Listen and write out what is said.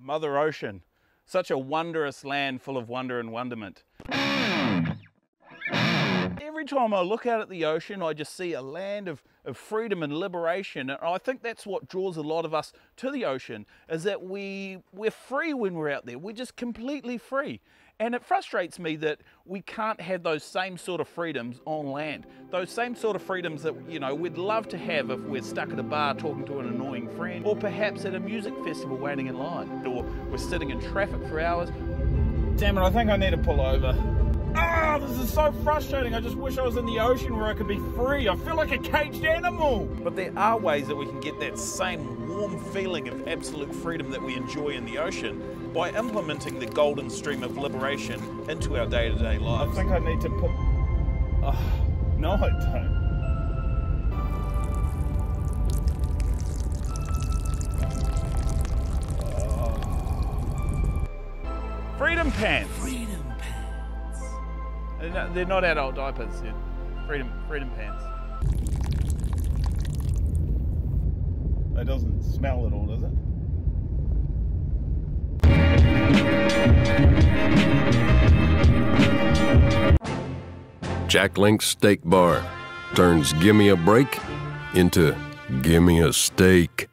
Mother Ocean. Such a wondrous land full of wonder and wonderment. Every time I look out at the ocean, I just see a land of, of freedom and liberation. And I think that's what draws a lot of us to the ocean, is that we, we're free when we're out there. We're just completely free. And it frustrates me that we can't have those same sort of freedoms on land. Those same sort of freedoms that, you know, we'd love to have if we're stuck at a bar talking to an annoying friend, or perhaps at a music festival waiting in line, or we're sitting in traffic for hours. Damn it, I think I need to pull over. Ah, this is so frustrating. I just wish I was in the ocean where I could be free. I feel like a caged animal. But there are ways that we can get that same warm feeling of absolute freedom that we enjoy in the ocean by implementing the golden stream of liberation into our day-to-day -day lives. I think I need to put... Oh, no, I don't. Freedom pants. Freedom pants. They're not, they're not adult diapers. They're freedom, freedom pants. It doesn't smell at all, does it? Jack Link's Steak Bar turns Gimme a Break into Gimme a Steak.